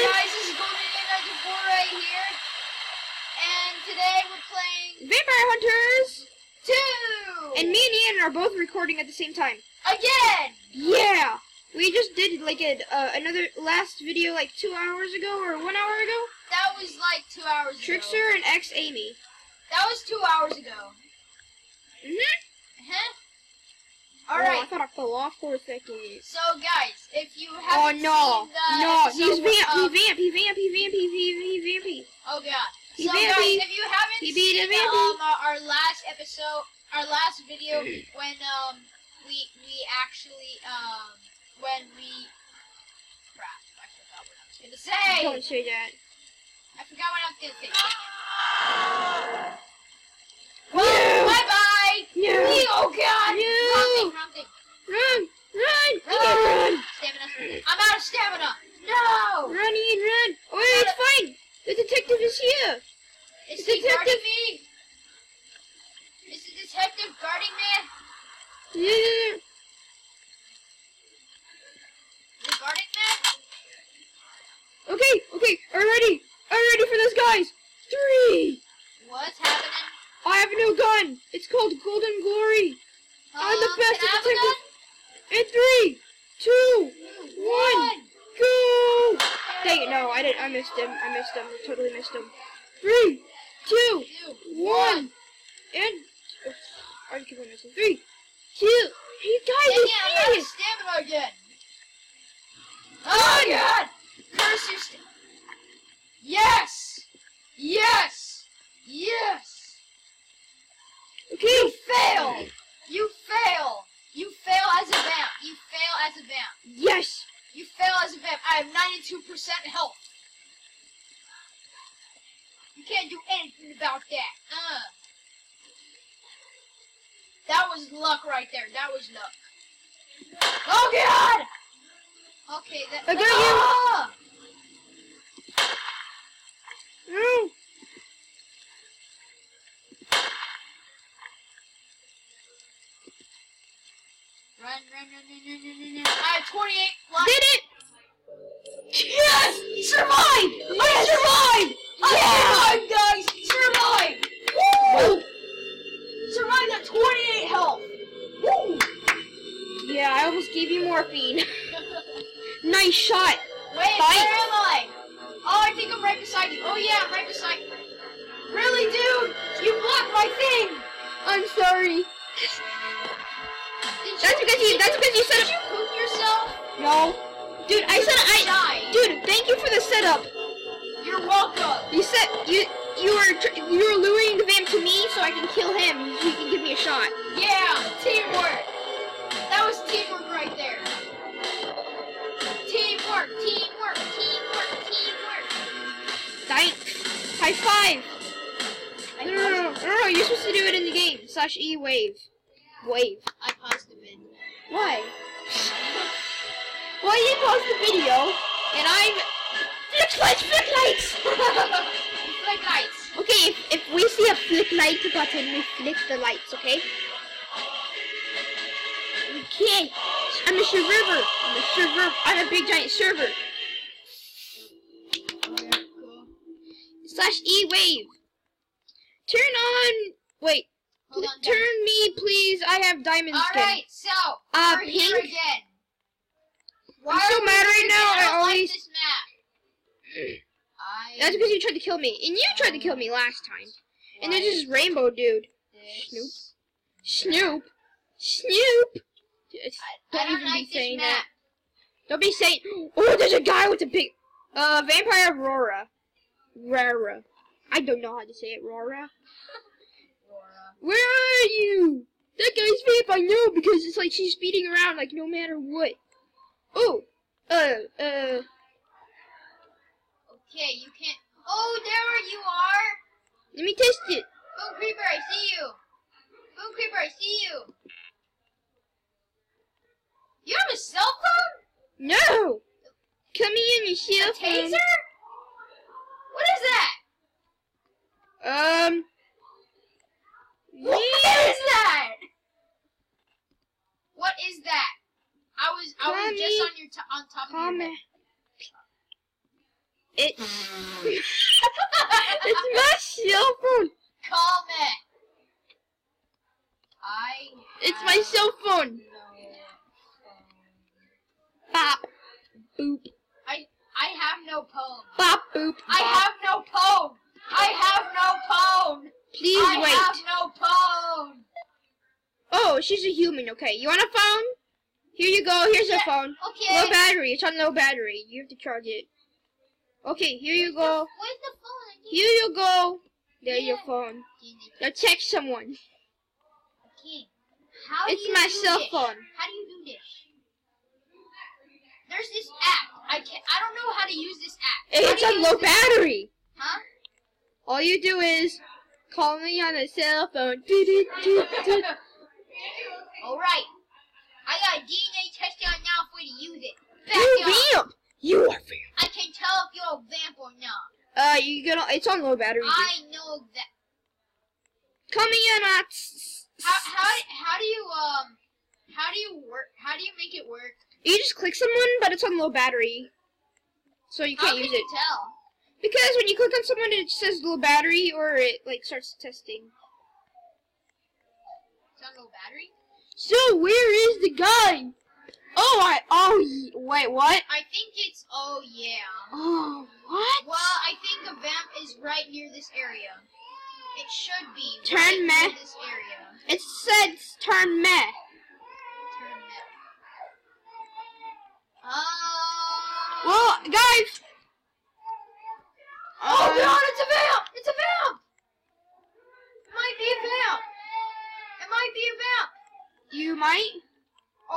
guys, this is Golden Ninja right here, and today we're playing Vampire Hunters! two And me and Ian are both recording at the same time. again. Yeah! We just did like a, uh, another last video like two hours ago or one hour ago. That was like two hours ago. Trickster and ex Amy. That was two hours ago. Mm-hmm. Huh? All Oh, I thought I fell off for a second. So guys, if you Oh haven't no! seen the No, episode he's vamp, he vamp, he vamp, he vamp, he vamp, he vampy. Oh god. He so guys, if you haven't He seen vampy. um, uh, our last episode, our last video when um we we actually um when we crap, I forgot what I was gonna say. Don't say that. I forgot what I was gonna say. Dang it. No! Bye bye. No! Oh god. No. Wrong thing, wrong thing. Run! Run! You Run. can't run! Stamina. I'm out of stamina. No. Run, Ian, run! Oh, wait, it's fine! The detective is here! Is The detective- me? Is the detective guarding me? Yeah. Is he guarding me? Okay, okay, are ready? Are ready for this, guys? Three! What's happening? I have a new gun! It's called Golden Glory! I'm the Um, best can I have a detective! In three, two? One, go! Dang it, no, I didn't, I missed him. I missed him. I totally missed him. Three, two, one, and... Oh, I keep on missing. Three, two, hey guys, you it, of serious? stamina again. Oh, oh god! Curse your st- Yes! Yes! Yes! Okay, You fail! You fail! You fail as a vamp! You fail as a vamp! yes! You fail as a vamp! I have 92% health! You can't do anything about that! Uh. That was luck right there. That was luck. Oh god! Okay, that. I got you. No! Run, run, run, run, run, run, run, run. I have 28 life. Did it! Morphine. nice shot. Wait, Fight. where am I? Oh, I think I'm right beside you. Oh yeah, I'm right beside you. Really, dude? You blocked my thing! I'm sorry. Did That's because you. That's because you set Did you poop yourself? No, dude. I said I. died. Dude, thank you for the setup. You're welcome. You said you. You were you were luring the vamp to me so I can kill him. So he can give me a shot. Yeah, teamwork. Slash E wave. Wave. I paused the vid. Why? Well, you paused the video, and I'm. Flick lights, flick lights! Flick lights. okay, if, if we see a flick light button, we flick the lights, okay? Okay. I'm a server. I'm a server. I'm a big giant server. Slash E wave. Turn on. Wait. Hold on. Turn me, please. I have diamond skin. Alright, so, Uh, we're here pink? again. I'm so mad right now? I don't like always- this map. I That's because you tried to kill me, and you tried to kill me last time. And there's this rainbow dude. Snoop. Snoop. Snoop. Just I, I Don't don't even be like this saying map. that. Don't be saying. Oh, there's a guy with a big. Uh, vampire Aurora. Rara. I don't know how to say it. Rara. Where are you? That guy's vamp. I know because it's like she's speeding around like no matter what. Oh. Uh. Uh. Okay, you can't. Oh, there you are. Let me test it. Boom Creeper, I see you. Boom Creeper, I see you. You have a cell phone? No. Come in your A cell taser? phone. What is that? Um. What is that? What is that? I was I was just Tommy. on your to on top of your Comment. head. It. it's my cell phone. Call me. I. It's my cell phone. no phone. Bop. Boop. I I have no phone. Bop. Boop. I have no phone. I have no phone. Please I wait. I have no phone. Oh, she's a human. Okay, you want a phone? Here you go. Here's Yeah. a phone. Okay. Low battery. It's on low battery. You have to charge it. Okay, here you go. Where's the phone? Here you go. There's your phone. Now text someone. Okay. How do It's my cell this? phone. How do you do this? There's this app. I can't. I don't know how to use this app. How It's on low battery. Huh? All you do is call me on a cell phone. Doot. Alright. I got a DNA test on now for you to use it. Back You up. You are vamp. I can you're vamp or not. Uh, you gonna? It's on low battery. I know that. Call me on a. How how how do you um how do you work? How do you make it work? You just click someone, but it's on low battery, so you can't can use you it. tell? Because when you click on someone, it says low battery, or it like starts testing. It's on low battery. So where is the guy? Oh, I. Oh, wait, what? I think it's oh yeah. Oh, what? Well, I think the vamp is right near this area. It should be Turn right meh. near this area. It says turn meh. Turn left. Uh, Well, guys. oh uh, god, it's a vamp! It's a vamp! It might be a vamp. It might be a vamp. You might.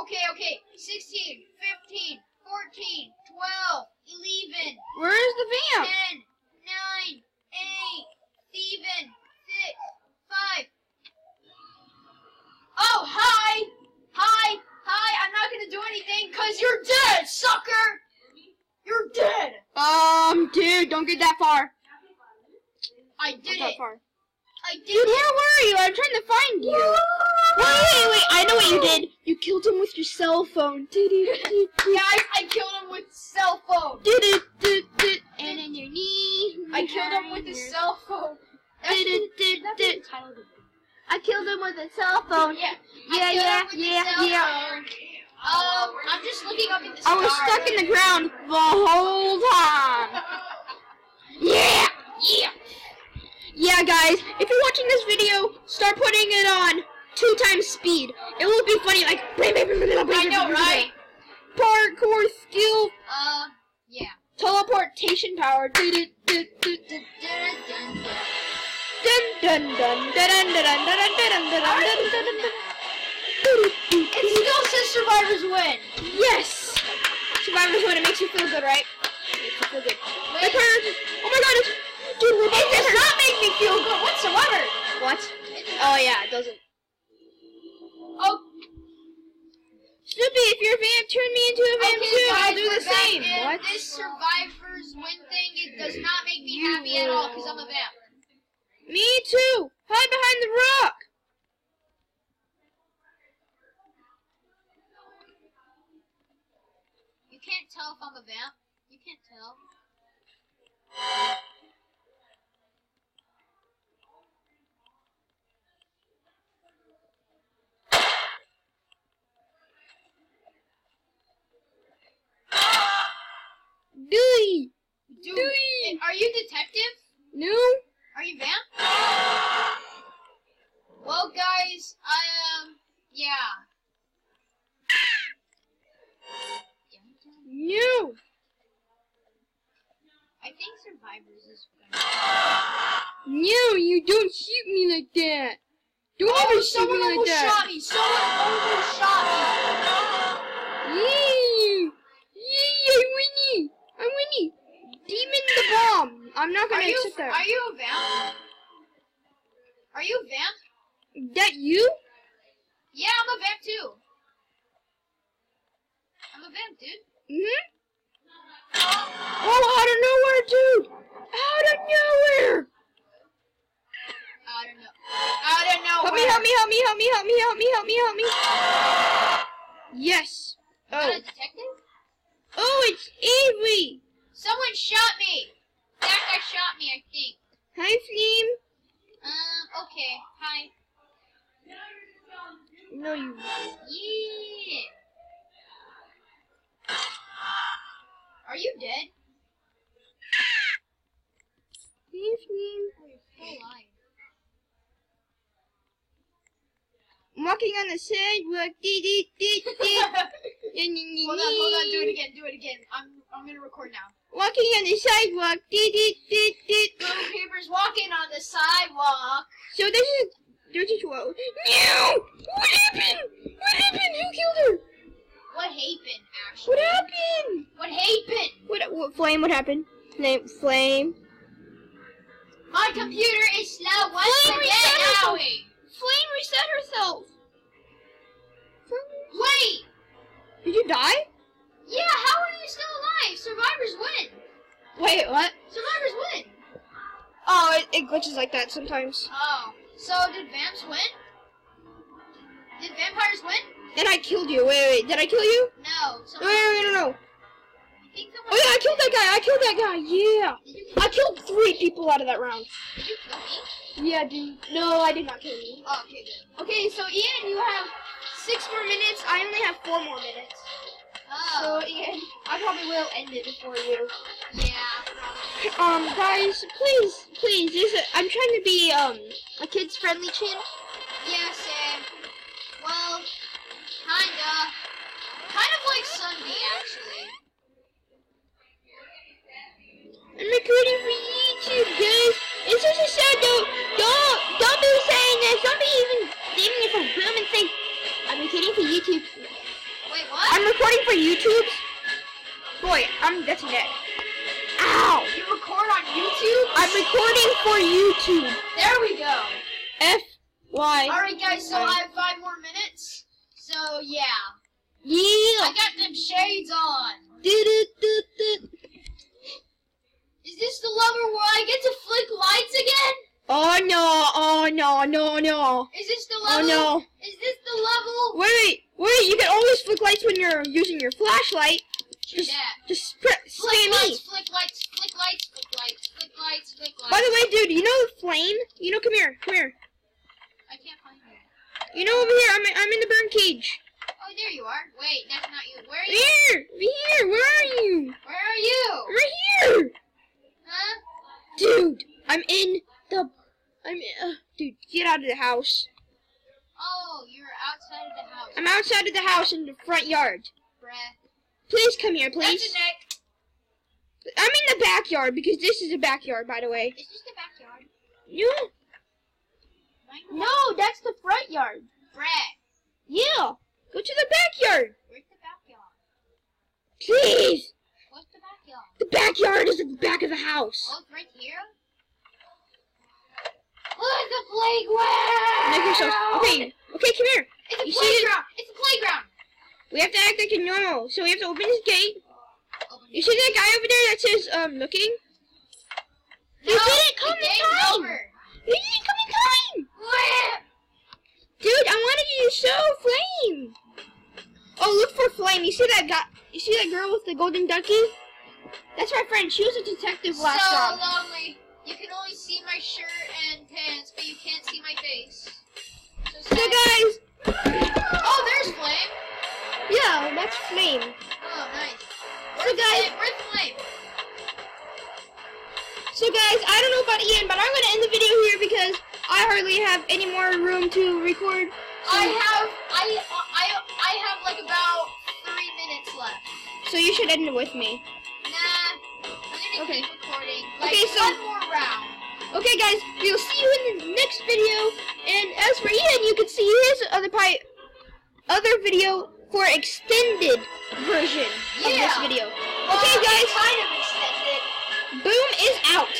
Okay, okay. 16, 15, 14, 12, 11, Where is the 10, vamp? 9, 8, 7, 6, 5. Oh, hi! Hi! Hi! I'm not gonna do anything because you're dead, sucker! You're dead! Um, dude, don't get that far. I Not did that it! far. I did Dude, it! where were you? I'm trying to find you. Wait, wait, wait. I know what you did. You killed him with your cell phone. Yeah, I, I killed him with cell phone! And then your knee. I killed him with a cell phone! That's I killed him with a cell phone. yeah. Yeah, yeah, the yeah, yeah. Um, I'm just looking up in the I was stuck in the ground the whole time. Yeah, yeah. Yeah, guys, if you're watching this video, start putting it on two times speed. It will be funny, like. I know, right? Parkour skill, Uh, yeah. teleportation power. Dun dun dun dun dun dun dun dun dun. It still says survivors win. Yes! Survivors win. It makes you feel good, right? It Makes you feel good. My Wait, parents. Oh my god! It's, dude, we're it does not make me feel good whatsoever. What? Oh yeah, it doesn't. Snoopy, if you're a vamp, turn me into a vamp okay, too. guys, I'll do the same. What? This survivors win thing, it does not make me happy at all because I'm a vamp. Me too. Hide behind the rock. You can't tell if I'm a vamp. You can't tell. Dewey. Dude, Dewey. are you detective? No. Are you vamp? Well, guys, I um, yeah. No. I think survivors is gonna. No, you don't shoot me like that. Don't Oh, ever shoot me like that. shot me. Someone almost shot me. Yee! Yee! I winnie! I winnie! Demon the bomb! I'm not gonna you accept that. are you a vamp? Are you a vamp? That you? Yeah, I'm a vamp too. I'm a vamp, dude. Mm-hmm. Oh, out of nowhere, dude! Out of nowhere! I don't know. I don't know. Help me, help me, help me, help me, help me, help me, help me, help me. Yes. Is that Oh. a detective? Oh, it's Avery! Someone shot me. That guy shot me, I think. Hi, Flame. Um, okay. Hi. No, you. Yeah. Are you dead? Oh, you're still alive. I'm walking on the sidewalk. Dee, dee, dee, dee. hold on, hold on. Do it again. Do it again. I'm I'm gonna record now. Walking on the sidewalk. Dee, dee, dee, dee. Little Creeper's walking on the sidewalk. So this is Dirty Twelve. No! What happened? What happened? Who killed her? What happened, actually? What happened? What happened? What, what flame? What happened? Name flame. My computer is slow. What's Flame reset dead Flame reset herself. Wait. Did you die? Yeah. How are you still alive? Survivors win. Wait, what? Survivors win. Oh, it, it glitches like that sometimes. Oh. So did vamps win? Did vampires win? Then I killed you. Wait, wait, did I kill you? No. Wait, wait, wait, no, no. I think someone Oh yeah, I killed that guy. I killed that guy. Yeah. You, I killed three people out of that round. did you kill me? Yeah, dude. No, I did not kill you. Oh, okay, good. Okay, so Ian, you have six more minutes. I only have four more minutes. Oh. So Ian, I probably will end it before you. yeah. Um, guys, please, please, this is, I'm trying to be um a kids friendly channel. Yeah, Sam. Well, kinda. Kind of like Sunday, actually. I'm recording for YouTube, guys. It's just a sad though. Don't don't be saying this. Don't be even leaving it from room and say I'm recording for YouTube. Wait, what? I'm recording for YouTube. Boy, I'm that's dead. Ow! you record on YouTube? I'm recording for YouTube. There we go. F Y. Alright, guys, so I have five more minutes. So, yeah. Yeah. I got them shades on. Do, do, do, do. Is this the level where I get to flick lights again? Oh no! Oh no! No! No! Is this the oh, level? Oh no! Is this the level? Wait! Wait! You can always flick lights when you're using your flashlight. True Just, that. just pre- Flick lights, flick lights, lights, flick lights, flick lights, flick lights. By the way, dude, you know the flame? You know, come here, come here. I can't find you. You know over here, I'm I'm in the burn cage. Oh, there you are. Wait, that's not you. Where are you? here, here. Where are you? Where are you? Right here, Huh? dude. I'm in the. I'm. Uh, dude, get out of the house. Oh, you're outside of the house. I'm outside of the house in the front yard. Breath. Please come here, please. I'm in the backyard because this is a backyard, by the way. Is this the backyard? You? No, that's the front yard. Breath. Yeah. Go to the backyard, Where's the backyard? please. What's the backyard? The backyard is at the back of the house. Oh, it's right here? Look at the playground! Make yourself. Okay, okay, come here. It's a You playground! It's a playground! We have to act like a normal. So we have to open this gate. You see that guy over there that says, um, looking? No, You didn't come in time. over. You didn't come in time. Dude, I wanted you to show Flame. Oh, look for Flame. You see that guy? You see that girl with the golden ducky? That's my friend. She was a detective last time. so lonely. You can only see my shirt and pants, but you can't see my face. So, So guys, Oh, there's Flame. yeah, that's Flame. So guys, Flame? Where's Flame? so guys, I don't know about Ian, but I'm gonna end the video here because I hardly have any more room to record. So, I have, I, I, I have like about three minutes left. so you should end it with me. Nah, I'm gonna Okay. keep recording. Like Okay, so- one more round. Okay, guys, we'll see you in the next video. And as for Ian, you can see his other pi- other video for extended version of this video. Well, Okay, guys, Kind of extended. boom is out.